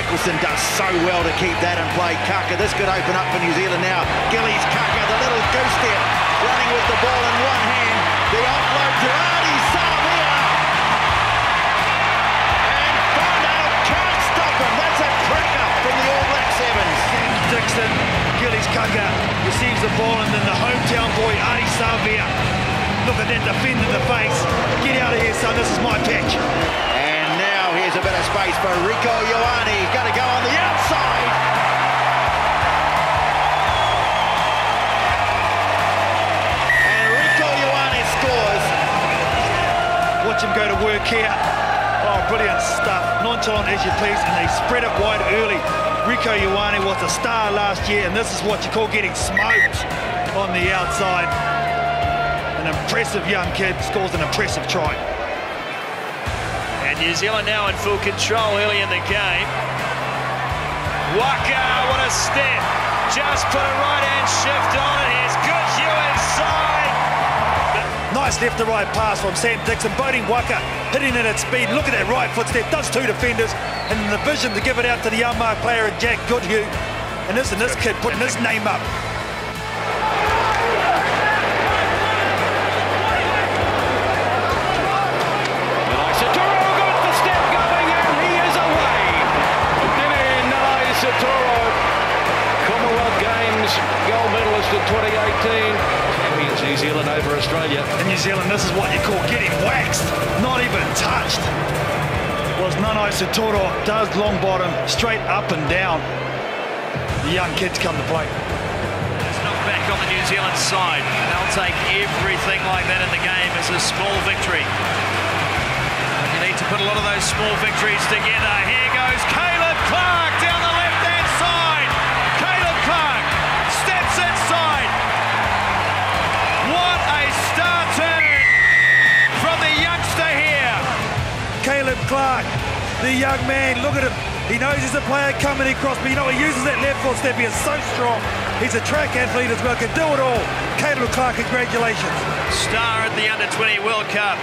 Mikkelson does so well to keep that in play. Kaka, this could open up for New Zealand now. Gillies Kaka, the little goose there, running with the ball in one hand. The offload Ardie Savea. And Farnell can't stop him. That's a cracker from the All Black Sevens. Dixon, Gillies Kaka receives the ball and then the hometown boy, Ardie Savea. Look at that defender in the face. Get out of here, son. This is my pitch. And now here's a bit of space for Rieko Ioane. He's going to go on the outside. And Rieko Ioane scores. Watch him go to work here. Oh, brilliant stuff. Nonchalant as you please, and they spread it wide early. Rieko Ioane was a star last year, and this is what you call getting smoked on the outside. An impressive young kid scores an impressive try. And New Zealand now in full control early in the game. Waka, what a step. Just put a right-hand shift on it. Here's Goodhue inside. Nice left to right pass from Sam Dixon. Boding Waka hitting it at speed. Look at that right footstep. Does two defenders. And the vision to give it out to the unmarked player, Jack Goodhue. And this and this kid putting his name up. In 2018. Champions New Zealand over Australia. In New Zealand, this is what you call getting waxed, not even touched. Was Nanai Seturo does long bottom, straight up and down. The young kids come to play. It's not back on the New Zealand side. They'll take everything like that in the game as a small victory. You need to put a lot of those small victories together. Here goes Caleb Caleb Clarke, the young man, look at him. He knows he's a player coming across, but you know, he uses that left foot step. He is so strong. He's a track athlete as well, can do it all. Caleb Clarke, congratulations. Star at the Under 20 World Cup.